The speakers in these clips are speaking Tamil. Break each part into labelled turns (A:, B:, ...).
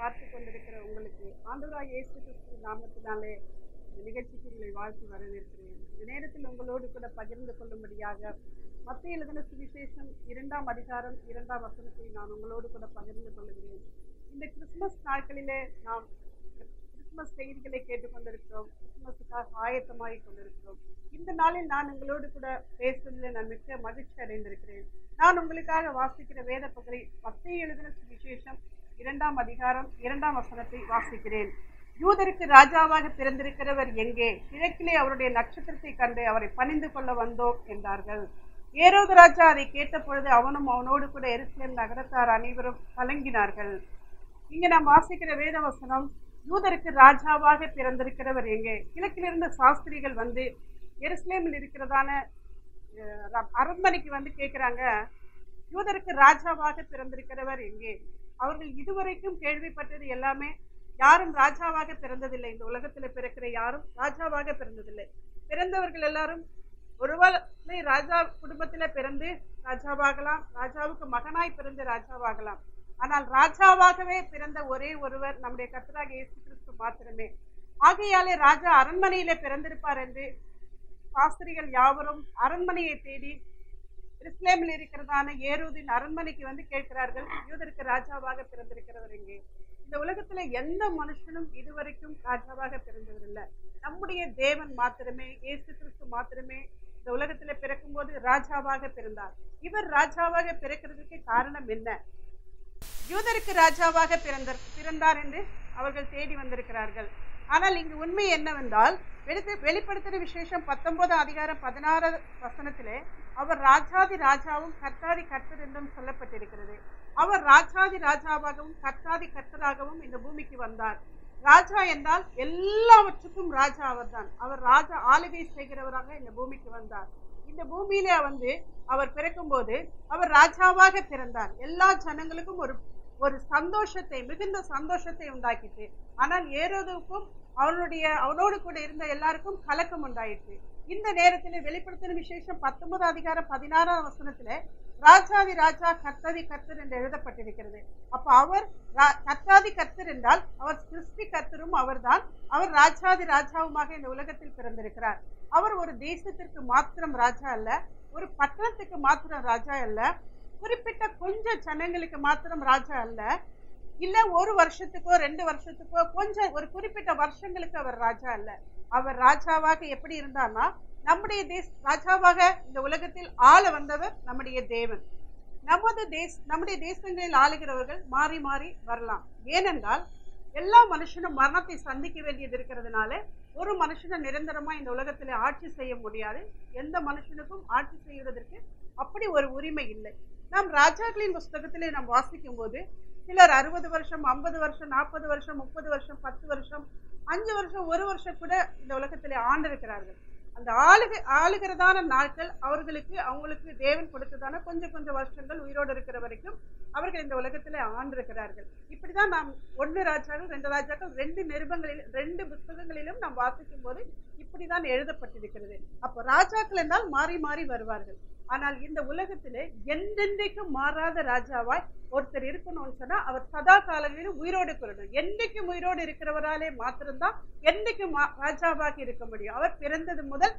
A: பார்த்து கொண்டிருக்கிற உங்களுக்கு ஆண்டவராக இயேசு கிறிஸ்து நாமத்தினாலே இந்த நிகழ்ச்சிக்கு உங்களை வாழ்த்து வரவேற்கிறேன். இந்த நேரத்தில் உங்களோடு கூட பகிர்ந்து கொள்ளும்படியாக மத்திய எழுதின சுவிசேஷம் இரண்டாம் அதிகாரம் இரண்டாம் வசனத்தை நான் உங்களோடு கூட பகிர்ந்து கொள்கிறேன். இந்த கிறிஸ்துமஸ் நாட்களிலே நாம் கிறிஸ்துமஸ் செய்திகளை கேட்டுக்கொண்டிருக்கிறோம். கிறிஸ்துமஸுக்காக ஆயத்தமாகி கொண்டிருக்கிறோம். இந்த நாளில் நான் உங்களோடு கூட பேசுவதில் நான் மிக்க மகிழ்ச்சி அடைந்திருக்கிறேன் நான் உங்களுக்காக வாசிக்கிற வேத பகுதி மத்திய எழுதின சுவிசேஷம் இரண்டாம் அதிகாரம் இரண்டாம் வசனத்தை வாசிக்கிறேன். யூதருக்கு ராஜாவாக பிறந்திருக்கிறவர் எங்கே? கிழக்கிலே அவருடைய நட்சத்திரத்தை கண்டு அவரை பணிந்து கொள்ள வந்தோம் என்றார்கள். ஏரோது ராஜா அதை கேட்டபொழுது அவனும் அவனோடு கூட எருசலேம் நகரத்தார் அனைவரும் கலங்கினார்கள் இங்கே நாம் வாசிக்கிற வேத வசனம் யூதருக்கு ராஜாவாக பிறந்திருக்கிறவர் எங்கே? கிழக்கிலிருந்து சாஸ்திரிகள் வந்து எருசலேமில் இருக்கிறதான அரண்மனைக்கு வந்து கேட்குறாங்க யூதருக்கு ராஜாவாக பிறந்திருக்கிறவர் எங்கே? அவர்கள் இதுவரைக்கும் கேள்விப்பட்டது எல்லாமே யாரும் ராஜாவாக பிறந்ததில்லை. இந்த உலகத்தில் பிறக்கிற யாரும் ராஜாவாக பிறந்ததில்லை. பிறந்தவர்கள் எல்லாரும் ஒருவேளை ராஜா குடும்பத்தில் பிறந்து ராஜாவாகலாம் ராஜாவுக்கு மகனாய் பிறந்து ராஜாவாகலாம். ஆனால் ராஜாவாகவே பிறந்த ஒரே ஒருவர் நம்முடைய கர்த்தராக இயேசு கிறிஸ்து மாத்திரமே. ஆகையாலே ராஜா அரண்மனையிலே பிறந்திருப்பார் என்று சாஸ்திரிகள் யாவரும் அரண்மனையை தேடி இஸ்லாமில் இருக்கிறதான ஏரோதின் அரண்மனைக்கு வந்து கேட்கிறார்கள் யூதருக்கு ராஜாவாக பிறந்திருக்கிறவர் எங்கே? இந்த உலகத்துல எந்த மனுஷனும் இதுவரைக்கும் ராஜாவாக பிறந்ததில்லை. நம்முடைய தேவன் மாத்திரமே இயேசு கிறிஸ்து மாத்திரமே இந்த உலகத்துல பிறக்கும்போது ராஜாவாக பிறந்தார். இவர் ராஜாவாக பிறக்கிறதுக்கு காரணம் என்ன? யூதருக்கு ராஜாவாக பிறந்த பிறந்தார் என்று அவர்கள் தேடி வந்திருக்கிறார்கள். ஆனால் இங்கு உண்மை என்னவென்றால் வெளி வெளிப்படுத்தின விசேஷம் பத்தொன்பதாம் அதிகாரம் பதினாறு வசனத்திலே அவர் ராஜாதி ராஜாவும் கர்த்தாதி கர்த்தர் என்றும் சொல்லப்பட்டிருக்கிறது. அவர் ராஜாதி ராஜாவாகவும் கர்த்தாதி கர்த்தராகவும் இந்த பூமிக்கு வந்தார். ராஜா என்றால் எல்லாவற்றுக்கும் ராஜா அவர்தான். அவர் ராஜா ஆளுகை செய்கிறவராக இந்த பூமிக்கு வந்தார். இந்த பூமியிலே வந்து அவர் பிறக்கும்போது அவர் ராஜாவாக பிறந்தார். எல்லா ஜனங்களுக்கும் ஒரு ஒரு சந்தோஷத்தை மிகுந்த சந்தோஷத்தை உண்டாக்கிட்டு ஆனால் ஏரோதுக்கும் அவனுடைய அவனோடு கூட இருந்த எல்லாருக்கும் கலக்கம் உண்டாயிற்று. இந்த நேரத்தில் வெளிப்படுத்தின விசேஷம் பத்தொன்பது அதிகாரம் பதினாறாம் வசனத்துல ராஜாதி ராஜா கர்த்தாதி கர்த்தர் என்று எழுதப்பட்டிருக்கிறது. அப்ப அவர் ரா- கர்த்தாதி கர்த்தர் என்றால் அவர் கிறிஸ்தி கர்த்தரும் அவர்தான். அவர் ராஜாதி ராஜாவுமாக இந்த உலகத்தில் பிறந்திருக்கிறார். அவர் ஒரு தேசத்திற்கு மாத்திரம் ராஜா அல்ல ஒரு பட்டணத்துக்கு மாத்திரம் ராஜா அல்ல குறிப்பிட்ட கொஞ்சம் ஜனங்களுக்கு மாத்திரம் ராஜா அல்ல இல்ல ஒரு வருஷத்துக்கோ ரெண்டு வருஷத்துக்கோ கொஞ்சம் ஒரு குறிப்பிட்ட வருஷங்களுக்கு அவர் ராஜா இல்ல அவர் ராஜாவாக எப்படி இருந்தார்னா நம்முடைய தேச ராஜாவாக இந்த உலகத்தில் ஆள வந்தவர் நம்முடைய தேவன். நமது தேச நம்முடைய தேசங்களில் ஆளுகிறவர்கள் மாறி மாறி வரலாம். ஏனென்றால் எல்லா மனுஷனும் மரணத்தை சந்திக்க வேண்டியது இருக்கிறதுனால ஒரு மனுஷனை நிரந்தரமா இந்த உலகத்துல ஆட்சி செய்ய முடியாது. எந்த மனுஷனுக்கும் ஆட்சி செய்வதற்கு அப்படி ஒரு உரிமை இல்லை. நாம் ராஜாக்களின் புஸ்தகத்திலே நாம் வாசிக்கும் போது சிலர் அறுபது வருஷம் ஐம்பது வருஷம் நாற்பது வருஷம் முப்பது வருஷம் பத்து வருஷம் அஞ்சு வருஷம் ஒரு வருஷம் கூட இந்த உலகத்திலே ஆண்டிருக்கிறார்கள். அந்த ஆளுக ஆளுகிறதான நாட்கள் அவர்களுக்கு அவங்களுக்கு தேவன் கொடுத்ததான கொஞ்சம் கொஞ்சம் வருஷங்கள் உயிரோடு இருக்கிற வரைக்கும் அவர்கள் இந்த உலகத்தில் ஆண்டிருக்கிறார்கள். இப்படிதான் நாம் ஒன்று ராஜாக்கள் ரெண்டு ராஜாக்கள் ரெண்டு நிருபங்களில் ரெண்டு புஸ்தகங்களிலும் நாம் வாசிக்கும் போது இப்படிதான் எழுதப்பட்டிருக்கிறது. அப்போ ராஜாக்கள் என்றால் மாறி மாறி வருவார்கள். ஆனால் இந்த உலகத்திலே எந்தெந்தைக்கும் மாறாத ராஜாவாய் ஒருத்தர் இருக்கணும்னு சொன்னா அவர் சதா காலங்களிலும் உயிரோடு இருக்கணும் என்றைக்கும் உயிரோடு இருக்கிறவராலே மாத்திரம்தான் என்றைக்கும் மா- ராஜாவாக இருக்க முடியும். அவர் பிறந்தது முதல்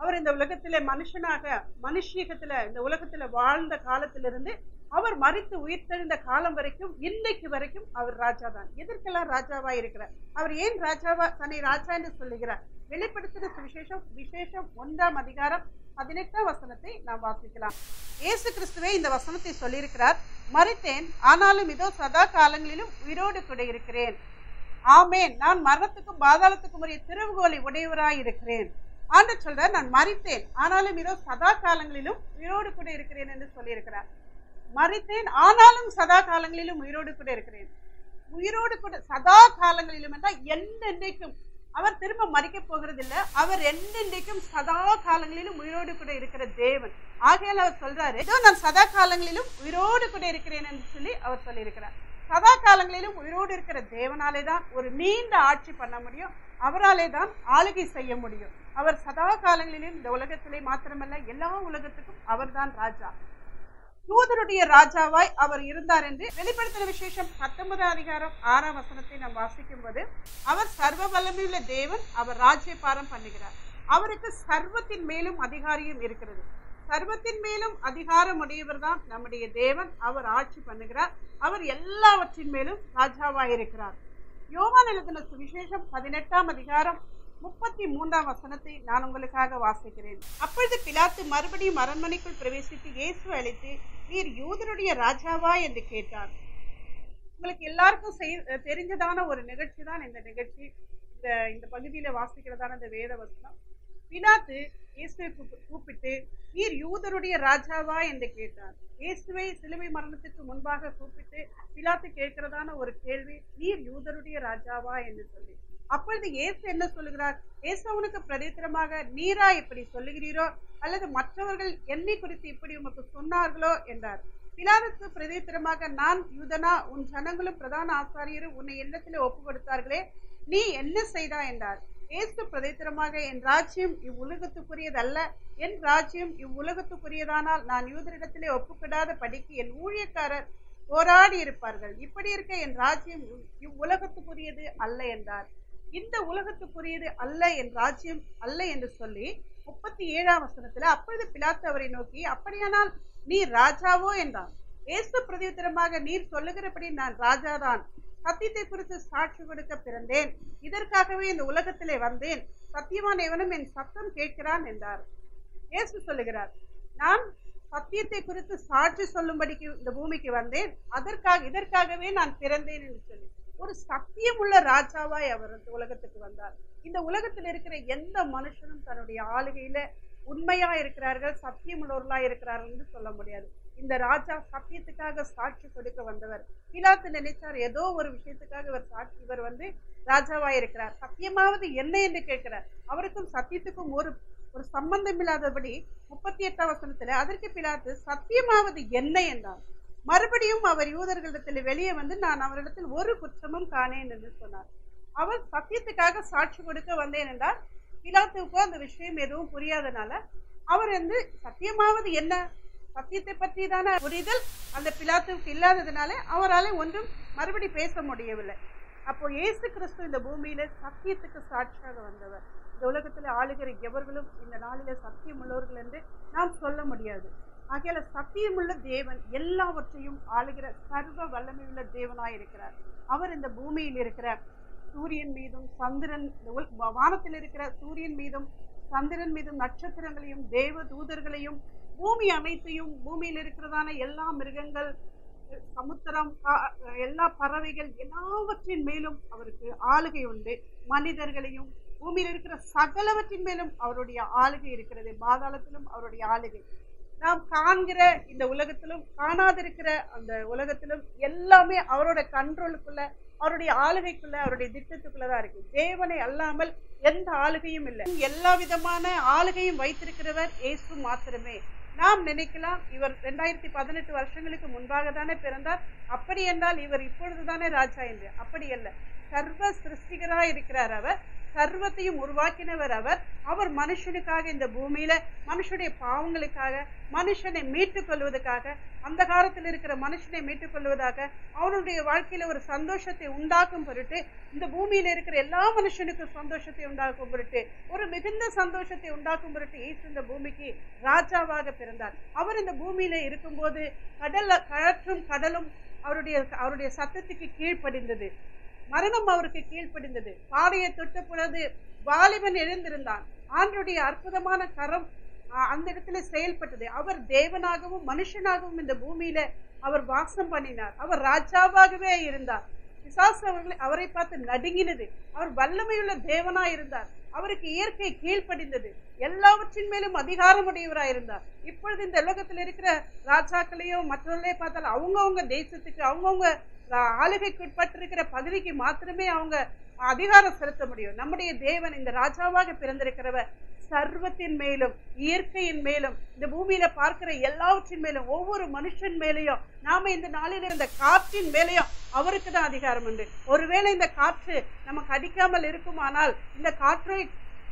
A: அவர் இந்த உலகத்திலே மனுஷனாக மனுஷீகத்துல இந்த உலகத்துல வாழ்ந்த காலத்திலிருந்து அவர் மறித்து உயிர்த்தெழுந்த காலம் வரைக்கும் இன்னைக்கு வரைக்கும் அவர் ராஜா தான் எதற்கெல்லாம் ராஜாவா இருக்கிறார்? அவர் ஏன் ராஜாவா தன்னை ராஜா என்று சொல்லுகிறார்? வெளிப்படுத்தின சுவிசேஷம் விசேஷம் ஒன்றாம் அதிகாரம் பதினெட்டாம் வசனத்தை நாம் வாசிக்கலாம். இயேசு கிறிஸ்துவே இந்த வசனத்தை சொல்லியிருக்கிறார் மறித்தேன் ஆனாலும் இதோ சதா காலங்களிலும் உயிரோடு கூட இருக்கிறேன். ஆமேன். நான் மரணத்துக்கும் பாதாளத்துக்கும் உரிய திருவுகோலை உடையவராய் இருக்கிறேன். ஆண்டு சொல்றார் நான் மறித்தேன். ஆனாலும் இதோ சதா காலங்களிலும் உயிரோடு கூட இருக்கிறேன் என்று சொல்லியிருக்கிறார். மறித்தேன் ஆனாலும் சதா காலங்களிலும் உயிரோடு கூட இருக்கிறேன். உயிரோடு கூட சதா காலங்களிலும் என்றால் என்றென்றைக்கும். அவர் திரும்ப மறிக்க போகிறதில்ல. அவர் என்றென்றைக்கும் சதா காலங்களிலும் உயிரோடு கூட இருக்கிற தேவன். ஆகையால் அவர் சொல்றாரு ஏதோ நான் சதா காலங்களிலும் உயிரோடு கூட இருக்கிறேன் என்று சொல்லி அவர் சொல்லியிருக்கிறார். சதா காலங்களிலும் உயிரோடு இருக்கிற தேவனாலே தான் ஒரு நீண்ட ஆட்சி பண்ண முடியும். அவராலே தான் ஆளுகை செய்ய முடியும். அவர் சதா காலங்களிலும் இந்த உலகத்திலே மாத்திரமல்ல எல்லா உலகத்துக்கும் அவர்தான் ராஜா. யூதருடைய ராஜாவாய் அவர் இருந்தார் என்று வெளிப்படுத்தின விசேஷம் பத்தொன்பதாம் அதிகாரம் ஆறாம் வசனத்தை நாம் வாசிக்கும் போது அவர் சர்வ வல்லமையுள்ள தேவன் அவர் ராஜ்யபாரம் பண்ணுகிறார். அவருக்கு சர்வத்தின் மேலும் அதிகாரியும் இருக்கிறது. சர்வத்தின் மேலும் அதிகாரம் உடையவர் தான் நம்முடைய தேவன். அவர் ஆட்சி பண்ணுகிறார். அவர் எல்லாவற்றின் மேலும் ராஜாவாய் இருக்கிறார் யோவான் எழுதின சுவிசேஷம் பதினெட்டாம் அதிகாரம் முப்பத்தி மூன்றாம் வசனத்தை நான் உங்களுக்காக வாசிக்கிறேன். அப்பொழுது பிலாத்து மறுபடியும் அரண்மனைக்குள் பிரவேசித்து இயேசு அழைத்து நீர் யூதருடைய ராஜாவா? என்று கேட்டார். உங்களுக்கு எல்லாருக்கும் செய்- தெரிஞ்சதான ஒரு நிகழ்ச்சி தான் இந்த நிகழ்ச்சி. இந்த இந்த பகுதியில் வாசிக்கிறதான இந்த வேத வசனம். பிலாத்து இயேசுவை கூப்பி- கூப்பிட்டு நீர் யூதருடைய ராஜாவா? என்று கேட்டார். இயேசுவை சிலுவை மரணத்துக்கு முன்பாக கூப்பிட்டு பிலாத்து கேட்கிறதான ஒரு கேள்வி நீர் யூதருடைய ராஜாவா? என்று சொல்லி. அப்பொழுது இயேசு என்ன சொல்லுகிறார்? இயேசு அவனுக்கு பிரதித்திரமாக நீரா இப்படி சொல்லுகிறீரோ? அல்லது மற்றவர்கள் என்னை குறித்து இப்படி உமக்கு சொன்னார்களோ? என்றார். பிலாத்துக்கு பிரதித்திரமாக நான் யூதனா? உன் ஜனங்களும் பிரதான ஆசாரியரும் உன்னை எண்ணத்தில் ஒப்பு கொடுத்தார்களே நீ என்ன செய்தா என்றார். ஏசு பிரதித்திரமாக என் ராஜ்யம் இவ்வுலகத்துக்குரியதல்ல. என் ராஜ்யம் இவ்வுலகத்துக்குரியதானால் நான் யூதரிடத்திலே ஒப்புக்கிடாத படிக்கு என் ஊழியக்காரர் போராடி இருப்பார்கள். இப்படி இருக்க என் ராஜ்யம் இவ்வுலகத்துக்குரியது அல்ல என்றார். இந்த உலகத்துக்குரியது அல்ல என் ராஜ்யம் அல்ல என்று சொல்லி முப்பத்தி ஏழாம் வசனத்துல அப்பொழுது பிலாத்து அவரை நோக்கி அப்படியானால் நீர் ராஜாவோ? என்றான். ஏசு பிரதியுத்தரமாக நீர் சொல்லுகிறபடி நான் ராஜாதான். சத்தியத்தை குறித்து சாட்சி கொடுக்க பிறந்தேன். இதற்காகவே இந்த உலகத்திலே வந்தேன். சத்தியமான எவனும் என் சத்தம் கேட்கிறான் என்றார். இயேசு சொல்லுகிறார் நான் சத்தியத்தை குறித்து சாட்சி சொல்லும்படிக்கு இந்த பூமிக்கு வந்தேன். அதற்காக இதற்காகவே நான் பிறந்தேன் என்று சொல்லி ஒரு சத்தியமுள்ள ராஜாவாய் அவர் இந்த உலகத்துக்கு வந்தார். இந்த உலகத்தில் இருக்கிற எந்த மனுஷனும் தன்னுடைய ஆளுகையில உண்மையா இருக்கிறார்கள் சத்தியமுள்ளவர்களா இருக்கிறார்கள் என்று சொல்ல முடியாது. இந்த ராஜா சத்தியத்துக்காக சாட்சி கொடுக்க வந்தவர். பிலாத்து நினைச்சார் ஏதோ ஒரு விஷயத்துக்காக இவர் சாட்சி இவர் வந்து ராஜாவாக இருக்கிறார் சத்தியமாவது என்ன என்று கேட்கிறார். அவருக்கும் சத்தியத்துக்கும் ஒரு ஒரு சம்பந்தம் இல்லாதபடி முப்பத்தி எட்டாம் வசனத்துல அதற்கு பிலாத்து சத்தியமாவது என்ன என்றார். மறுபடியும் அவர் யூதர்களிடத்தில் வெளியே வந்து நான் அவரிடத்தில் ஒரு குற்றமும் காணேன் என்று சொன்னார். அவர் சத்தியத்துக்காக சாட்சி கொடுக்க வந்தேன் என்றார் பிலாத்துக்கு அந்த விஷயம் எதுவும் புரியாதனால அவர் வந்து சத்தியமாவது என்ன சத்தியத்தை பற்றி தானே புரிதல்? அந்த பிலாத்துவுக்கு இல்லாததுனால அவரால் ஒன்றும் மறுபடி பேச முடியவில்லை. அப்போ ஏசு கிறிஸ்து இந்த பூமியில சத்தியத்துக்கு சாட்சியாக வந்தவர். இந்த உலகத்தில் ஆளுகிற எவர்களும் இந்த நாளில சத்தியம் உள்ளவர்கள் என்று நாம் சொல்ல முடியாது. ஆகையால சத்தியமுள்ள தேவன் எல்லாவற்றையும் ஆளுகிற சர்வ வல்லமையுள்ள தேவனாய் இருக்கிறார். அவர் இந்த பூமியில் இருக்கிற சூரியன் மீதும் சந்திரன் வானத்தில் இருக்கிற சூரியன் மீதும் சந்திரன் மீதும் நட்சத்திரங்களையும் தேவ தூதர்களையும் பூமி அனைத்தையும் பூமியில் இருக்கிறதான எல்லா மிருகங்கள் சமுத்திரம் எல்லா பறவைகள் எல்லாவற்றின் மேலும் அவருக்கு ஆளுகை உண்டு. மனிதர்களையும் பூமியில் இருக்கிற சகலவற்றின் மேலும் அவருடைய ஆளுகை இருக்கிறது. பாதாளத்திலும் அவருடைய ஆளுகை. நாம் காண்கிற இந்த உலகத்திலும் காணாதிருக்கிற அந்த உலகத்திலும் எல்லாமே அவரோட கண்ட்ரோலுக்குள்ள அவருடைய ஆளுகைக்குள்ள அவருடைய திட்டத்துக்குள்ளதான் இருக்கு. தேவனை அல்லாமல் எந்த ஆளுகையும் இல்லை. எல்லா விதமான ஆளுகையும் வைத்திருக்கிறவர் இயேசு மாத்திரமே. நாம் நினைக்கலாம் இவர் ரெண்டாயிரத்தி பதினெட்டு வருஷங்களுக்கு முன்பாக தானே பிறந்தார். அப்படி என்றால் இவர் இப்பொழுதுதானே ராஜா என்று அப்படி அல்ல. சர்வ சிருஷ்டிகராக இருக்கிறார் அவர். சர்வத்தையும் உருவாக்கினவர் அவர். அவர் மனுஷனுக்காக இந்த பூமியில மனுஷனுடைய பாவங்களுக்காக மனுஷனை மீட்டுக் கொள்வதற்காக அந்த காலத்தில் இருக்கிற மனுஷனை மீட்டுக் கொள்வதாக அவனுடைய வாழ்க்கையில ஒரு சந்தோஷத்தை உண்டாக்கும் பொருட்டு இந்த பூமியில இருக்கிற எல்லா மனுஷனுக்கும் சந்தோஷத்தை உண்டாக்கும் பொருட்டு ஒரு மிகுந்த சந்தோஷத்தை உண்டாக்கும் பொருட்டு ஈஸ்ட் இந்த பூமிக்கு ராஜாவாக பிறந்தார். அவர் இந்த பூமியில இருக்கும்போது கடல் கழற்றும் கடலும் அவருடைய அவருடைய சத்தத்துக்கு கீழ்ப்படிந்தது. மரணம் அவருக்கு கீழ்ப்படிந்தது. பாடையை தொட்ட பொழுது வாலிபன் எழுந்திருந்தான். ஆண்டுடைய அற்புதமான கரம் அந்த இடத்துல செயல்பட்டது. அவர் தேவனாகவும் மனுஷனாகவும் இந்த பூமியில அவர் வாசம் பண்ணினார். அவர் ராஜாவாகவே இருந்தார். பிசாசு அவர்களை அவரை பார்த்து நடுங்கினது. அவர் வல்லமையுள்ள தேவனா இருந்தார். அவருக்கு இயற்கை கீழ்ப்படிந்தது. எல்லாவற்றின் மேலும் அதிகாரமுடையவராக இருந்தார். இப்பொழுது இந்த உலகத்தில் இருக்கிற ராஜாக்களையோ மற்றவர்களையோ பார்த்தால் அவங்கவுங்க தேசத்துக்கு அவங்கவுங்க ஆளுகைக்குட்பட்டிருக்கிற பதவிக்கு மாத்திரமே அவங்க அதிகாரம் செலுத்த முடியும். நம்முடைய தேவன் இந்த ராஜாவாக பிறந்திருக்கிறவர். சர்வத்தின் மேலும் இயற்கையின் மேலும் இந்த பூமியில பார்க்கிற எல்லாவற்றின் மேலும் ஒவ்வொரு மனுஷன் மேலேயும் நாம இந்த நாளில் இருந்த காற்றின் மேலேயும் அவருக்கு தான் அதிகாரம் உண்டு. ஒருவேளை இந்த காற்று நமக்கு அடிக்காமல் இருக்குமானால் இந்த காற்றை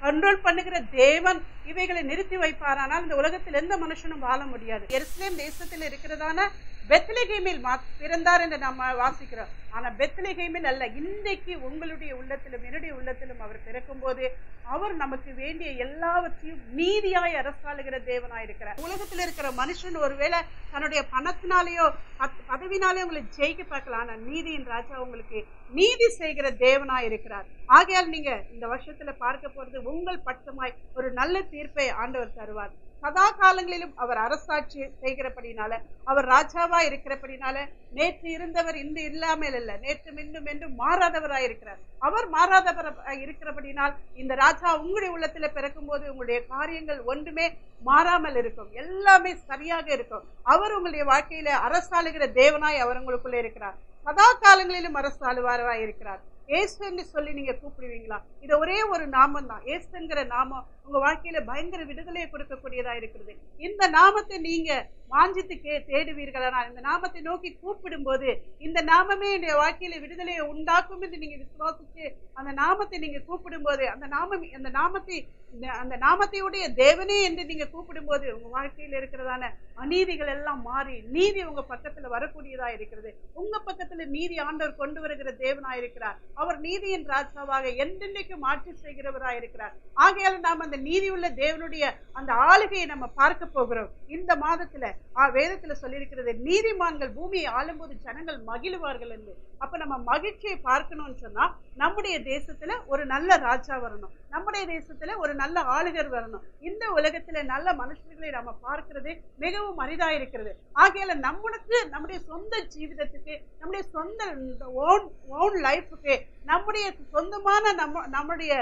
A: கண்ட்ரோல் பண்ணுகிற தேவன் இவைகளை நிறுத்தி வைப்பாரானால் இந்த உலகத்தில் எந்த மனுஷனும் வாழ முடியாது. எருசலேம் தேசத்தில் இருக்கிறதான பெத்லகேமில் பிறந்தார் என்று நம்ம வாசிக்கிறோம். ஆனா பெத்லகேமில் அல்ல. இன்றைக்கு உங்களுடைய உள்ளத்திலும் என்னுடைய உள்ளத்திலும் அவர் பிறக்கும்போது அவர் நமக்கு வேண்டிய எல்லாவற்றையும் நீதியாய் அரசாளுகிற தேவனாய் இருக்கிறார். உலகத்தில் இருக்கிற மனுஷன் ஒருவேளை தன்னுடைய பணத்தினாலேயோ பத்- பதவினாலேயோ உங்களை ஜெயிக்க பார்க்கலாம். ஆனா நீதியின் ராஜா உங்களுக்கு நீதி செய்கிற தேவனாய் இருக்கிறார். ஆகையால் நீங்க இந்த வருஷத்துல பார்க்க போறது உங்கள் பட்சமாய் ஒரு நல்ல தீர்ப்பை ஆண்டவர் தருவார். சதா காலங்களிலும் அவர் அரசாட்சி செய்கிறபடினால அவர் ராஜாவா இருக்கிறபடினால நேற்று இருந்தவர் இன்று இல்லாமல் இல்ல நேற்று இன்னும் என்று மாறாதவராய் இருக்கிறார். அவர் மாறாதவர் இருக்கிறபடினால் இந்த ராஜா உங்களுடைய உள்ளத்துல பிறக்கும் போது உங்களுடைய காரியங்கள் ஒன்றுமே மாறாமல் இருக்கும். எல்லாமே சரியாக இருக்கும். அவர் உங்களுடைய வாழ்க்கையில அரசாளுகிற தேவனாய் அவர் உங்களுக்குள்ளே இருக்கிறார். சதா காலங்களிலும் அரசாளுவாராய் இருக்கிறார். ஏசுன்னு சொல்லி நீங்க கூப்பிடுவீங்களா? இது ஒரே ஒரு நாமம் தான் ஏசுங்கிற நாமம் உங்க வாழ்க்கையில பயங்கர விடுதலையை கொடுக்கக்கூடியதா இருக்கிறது. இந்த நாமத்தை நீங்க வாஞ்சித்து கே தேடுவீர்களானால் இந்த நாமத்தை நோக்கி கூப்பிடும் போது இந்த நாமமே என்னுடைய வாழ்க்கையில விடுதலையை உண்டாக்கும் என்று நீங்க விசுவாசிச்சு அந்த நாமத்தை நீங்க கூப்பிடும் போது அந்த நாமம் அந்த நாமத்தை அந்த நாமத்தையுடைய தேவனே என்று நீங்க கூப்பிடும் போது உங்க வாழ்க்கையில இருக்கிறதான அநீதிகள் எல்லாம் மாறி நீதி உங்க பக்கத்துல வரக்கூடியதா இருக்கிறது. உங்க பக்கத்துல நீதி ஆண்டவர் கொண்டு வருகிற தேவனா இருக்கிறார். அவர் நீதியின் ராஜாவாக என்றென்றைக்கும் ஆட்சி செய்கிறவரா இருக்கிறார். ஆகையால் நாம் அந்த நீதி உள்ள தேவனுடைய அந்த ஆளுகையை நம்ம பார்க்க போகிறோம். இந்த மாதத்துல வேதத்துல சொல்லியிருக்கிறது நீதிமான்கள் பூமியை ஆளும்போது ஜனங்கள் மகிழ்வார்கள் என்று. அப்ப நம்ம மகிழ்ச்சியை பார்க்கணும்னு சொன்னா நம்முடைய தேசத்துல ஒரு நல்ல ராஜா வரணும். நம்முடைய தேசத்துல ஒரு நல்ல ஆளுகர் வரணும். இந்த உலகத்துல நல்ல மனுஷர்களை நம்ம பார்க்கிறது மிகவும் அரிதா இருக்கிறது. ஆகையால நம்மளுக்கு நம்முடைய சொந்த ஜீவிதத்துக்கு நம்முடைய சொந்த ஓன் ஓன் லைஃபுக்கு நம்முடைய சொந்தமான நம்ம நம்முடைய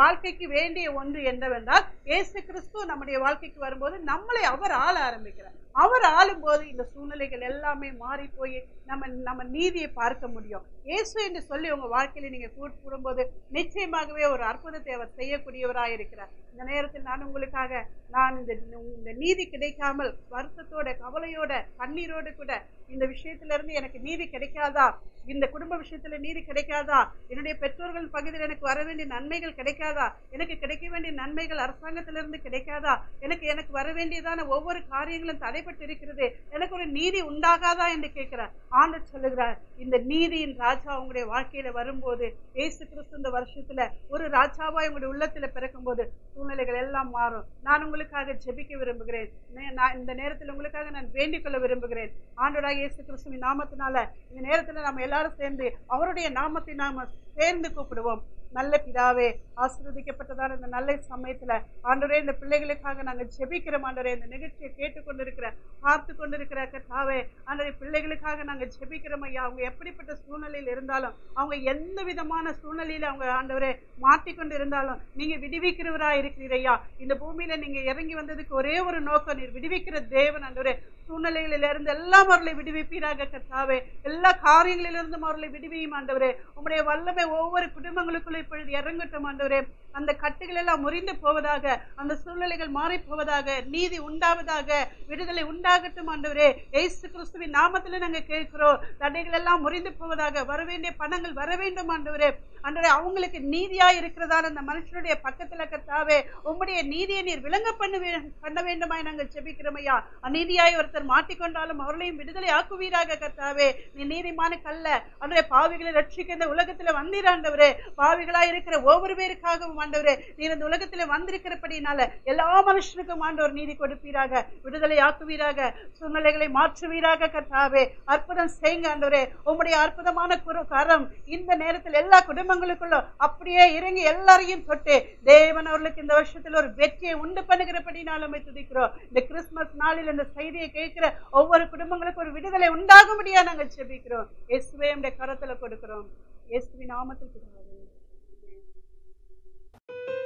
A: வாழ்க்கைக்கு வேண்டிய ஒன்று என்னவென்றால் ஏசு கிறிஸ்து நம்முடைய வாழ்க்கைக்கு வரும்போது நம்மளை அவர் ஆள ஆரம்பிக்கிறார். அவர் ஆளும்போது இந்த சூழ்நிலைகள் எல்லாமே மாறி போய் நம்ம நம்ம நீதியை பார்க்க முடியும். இயேசு என்று சொல்லி உங்கள் வாழ்க்கையில் நீங்கள் கூடும்போது நிச்சயமாகவே ஒரு அற்புதத்தை அவர் செய்யக்கூடியவராக இருக்கிறார். இந்த நேரத்தில் நான் உங்களுக்காக நான் இந்த இந்த நீதி கிடைக்காமல் வருத்தத்தோட கவலையோட கண்ணீரோடு கூட இந்த விஷயத்திலிருந்து எனக்கு நீதி கிடைக்காதா? இந்த குடும்ப விஷயத்தில் நீதி கிடைக்காதா? என்னுடைய பெற்றோர்கள் பகுதியில் எனக்கு வர வேண்டிய நன்மைகள் கிடைக்காதா? எனக்கு கிடைக்க வேண்டிய நன்மைகள் அரசாங்கத்திலிருந்து கிடைக்காதா? எனக்கு எனக்கு வர வேண்டியதான ஒவ்வொரு காரியங்களும் தடை இருக்கிறது எனக்கு ஒரு நீதி உண்டாகாதா என்று கேட்கிறார். ஆண்டர் சொல்லுகிறார் இந்த நீதியின் ராஜா உங்களுடைய வாழ்க்கையில வரும்போது ஏசு கிறிஸ்து இந்த வருஷத்துல ஒரு ராஜாவா உங்களுடைய உள்ளத்துல பிறக்கும்போது சூழ்நிலைகள் எல்லாம் மாறும். நான் உங்களுக்காக ஜெபிக்க விரும்புகிறேன். நான் இந்த நேரத்தில் உங்களுக்காக நான் வேண்டிக் கொள்ள விரும்புகிறேன். ஆண்டோடாக இயேசு கிறிஸ்துவின் நாமத்தினால இந்த நேரத்துல நம்ம எல்லாரும் சேர்ந்து அவருடைய நாமத்தை நாம சேர்ந்து கூப்பிடுவோம். நல்ல பிதாவே ஆசீர்வதிக்கப்பட்டதான இந்த நல்ல சமயத்தில் ஆண்டவரே இந்த பிள்ளைகளுக்காக நாங்கள் ஜெபிக்கிறோம் ஆண்டவரே. இந்த நிகழ்ச்சியை கேட்டுக்கொண்டிருக்கிற பார்த்து கொண்டிருக்கிற கர்த்தாவே ஆண்டவரே பிள்ளைகளுக்காக நாங்கள் ஜெபிக்கிறோம் ஐயா. அவங்க எப்படிப்பட்ட சூழ்நிலையில் இருந்தாலும் அவங்க எந்த விதமான சூழ்நிலையில் அவங்க ஆண்டவரே மாட்டிக்கொண்டு இருந்தாலும் நீங்கள் விடுவிக்கிறவராக இருக்கிறீர் ஐயா. இந்த பூமியில் நீங்கள் இறங்கி வந்ததுக்கு ஒரே ஒரு நோக்கம் நீர் விடுவிக்கிற தேவன் ஆண்டவரே. சூழ்நிலைகளிலிருந்து எல்லா எல்லாம் அவர்களை விடுவிப்பீராக கர்த்தாவே. எல்லா காரியங்களிலிருந்தும் அவர்களை விடுவியும் ஆண்டவரே. உங்களுடைய வல்லமை ஒவ்வொரு குடும்பங்களுக்குள்ளே இப்பொழுது இறங்கட்டும் ஆண்டவரே. அந்த கட்டுகள் எல்லாம் முறிந்து போவதாக அந்த சூழ்நிலைகள் மாறி போவதாக நீதி உண்டாவதாக விடுதலை உண்டாகட்டும் ஆண்டவரே. ஏசு கிறிஸ்துவின் நாமத்துல நாங்க கேட்கிறோம். தடைகள் எல்லாம் முறிந்து போவதாக வர வேண்டிய பணங்கள் வர வேண்டும் ஆண்டவரே. ஆண்டவரே அவங்களுக்கு நீதியா இருக்கிறதான அந்த மனுஷனுடைய பக்கத்துல கத்தாவே உம்முடைய நீதியை நீர் விளங்க பண்ண வே- பண்ண வேண்டுமாய் நாங்கள் ஜெபிக்கிறோம் ஐயா. அநீதியாய் ஒருத்தர் மாட்டிக்கொண்டாலும் அவர்களையும் விடுதலை ஆக்குவீராக கத்தாவே நீ நீதிமான கல்ல அன்றைய பாவிகளை ரட்சிக்க இந்த உலகத்துல வந்தீராண்டவரே பாவிகளை பாவிகளாய் இருக்கிற ஒவ்வொரு பேருக்காகவும் ஆண்டவரே நீர் இந்த உலகத்துல வந்திருக்கிறபடினால எல்லா மனுஷனுக்கும் ஆண்டவர் நீதி கொடுப்பீராக விடுதலை ஆக்குவீராக சூழ்நிலைகளை மாற்றுவீராக கர்த்தாவே. அற்புதம் செய்யுங்க ஆண்டவரே. உங்களுடைய அற்புதமான குரு கரம் இந்த நேரத்தில் எல்லா குடும்பங்களுக்குள்ள அப்படியே இறங்கி எல்லாரையும் தொட்டு தேவன் அவர்களுக்கு இந்த வருஷத்துல ஒரு வெற்றியை உண்டு பண்ணுகிறபடினாலும் துதிக்கிறோம். இந்த கிறிஸ்துமஸ் நாளில் இந்த செய்தியை கேட்கிற ஒவ்வொரு குடும்பங்களுக்கும் ஒரு விடுதலை உண்டாகும்படியா நாங்கள் செபிக்கிறோம் இயேசுவே உடைய கரத்துல கொடுக்கிறோம். இயேசுவின் நாமத்தில் கொடுக்கிறோம் Thank you.